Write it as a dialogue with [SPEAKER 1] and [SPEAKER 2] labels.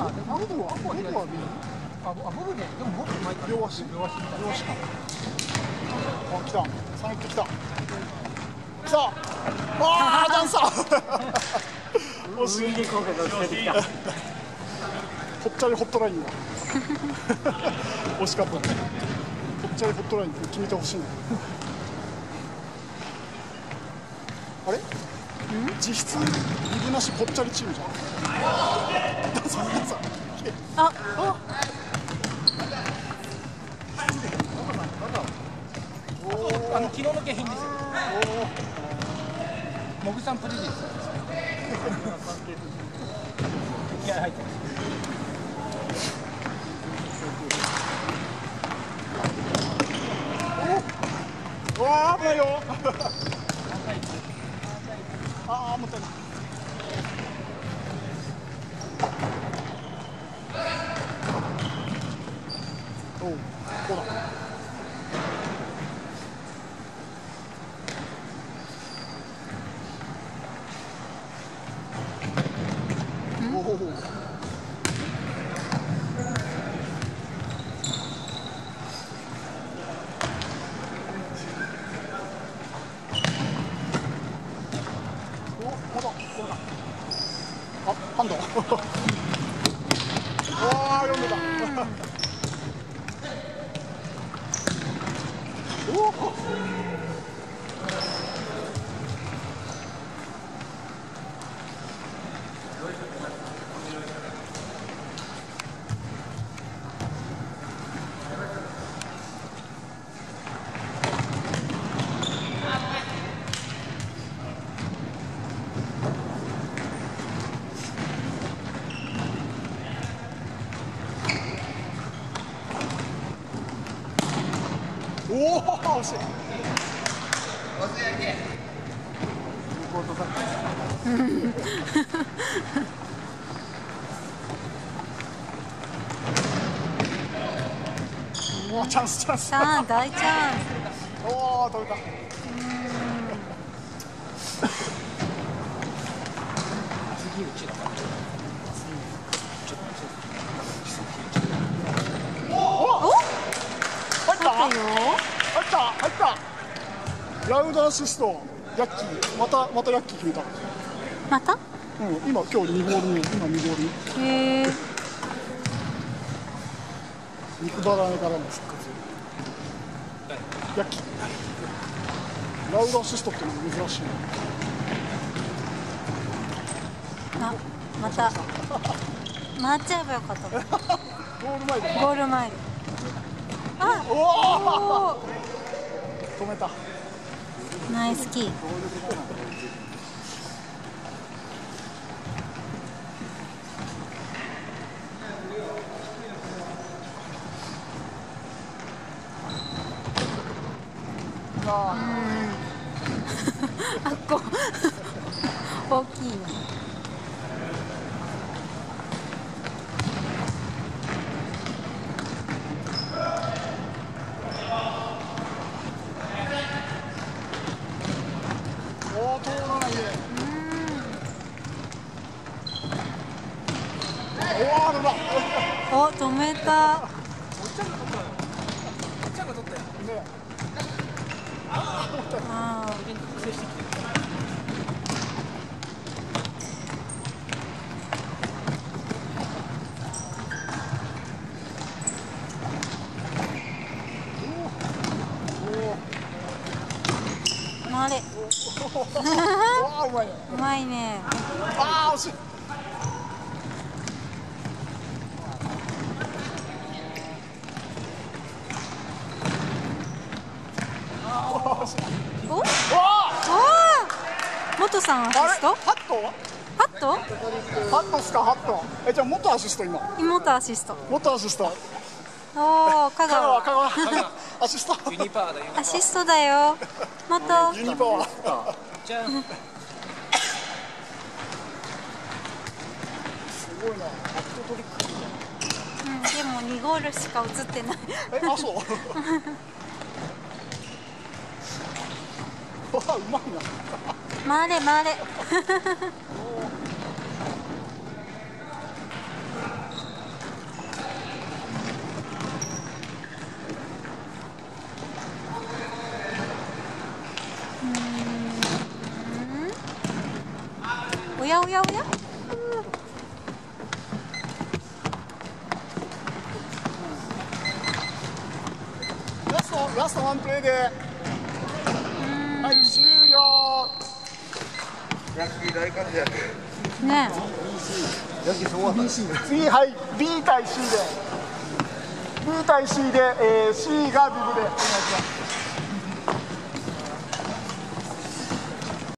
[SPEAKER 1] あでも
[SPEAKER 2] ボブはボブは見る
[SPEAKER 1] ああボブねでもボブうまいから
[SPEAKER 2] 両足
[SPEAKER 1] 両足
[SPEAKER 2] 両足かあ来た三一来た来たあーチャンスだ惜しい
[SPEAKER 3] で効果が出てきた
[SPEAKER 2] ぽっちゃりホットラインだ惜しかったねぽっちゃりホットライン決めてほしいんだあれ実質リブなしぽっちゃりチームじゃんさあ
[SPEAKER 4] あ
[SPEAKER 1] の昨日の景品ですよ。モグさんプレゼントいや入ってます
[SPEAKER 2] うわあ危ないよ。ああもったいないおうこだおおおまだこだ。あハンド。わあ読んでた。おおおお惜しい。おおチャンスチャンス
[SPEAKER 4] チャン大チャンス
[SPEAKER 2] おお取れた
[SPEAKER 1] 次うちだから
[SPEAKER 2] 入った
[SPEAKER 4] スよ
[SPEAKER 2] 入った入った。ラウドアシストヤッキーまたまたヤッキー決めた
[SPEAKER 4] また？
[SPEAKER 2] うん今今日2ゴール目今2ゴール。目
[SPEAKER 4] へえ
[SPEAKER 2] 肉バラネからの復活ヤッキー。ラウドアシストってのも珍しい。
[SPEAKER 4] あまた。回っちゃえばよかった。
[SPEAKER 2] ゴール前で。
[SPEAKER 4] ゴール前あ
[SPEAKER 2] おお止めた。
[SPEAKER 4] ナイスキー。
[SPEAKER 2] あ
[SPEAKER 4] あっこ。大きいね
[SPEAKER 2] おお通らないねお
[SPEAKER 4] 止めた。あ
[SPEAKER 1] 接してきて
[SPEAKER 4] ー回れ。
[SPEAKER 2] お おうまいね。
[SPEAKER 4] うまいね。
[SPEAKER 2] ああ惜しい
[SPEAKER 4] おお
[SPEAKER 2] わ
[SPEAKER 4] 元さんアシスト
[SPEAKER 2] ハット？
[SPEAKER 4] ハット？
[SPEAKER 2] ハットっすか？ハット？えじゃあ元アシスト今。
[SPEAKER 4] 妹アシスト。
[SPEAKER 2] 元アシスト。
[SPEAKER 4] おお香
[SPEAKER 2] 香川
[SPEAKER 4] 川
[SPEAKER 2] 香川。アシスト。
[SPEAKER 1] ユニパーだよ。
[SPEAKER 4] アシストだよ。元。
[SPEAKER 2] ユニパワー。
[SPEAKER 1] じゃあ
[SPEAKER 2] すごいなハットトリック
[SPEAKER 4] うん、でも2ゴールしか映ってない。
[SPEAKER 2] えあそう？わあうまいな
[SPEAKER 4] 回れ回れ。おやおやおや。
[SPEAKER 2] ラストワンプレーで。はい終了。
[SPEAKER 4] ね
[SPEAKER 3] ヤンキーすごかった
[SPEAKER 2] BC 次はい B 対 C で。B 対 C で、えー、C がビブでお願いします。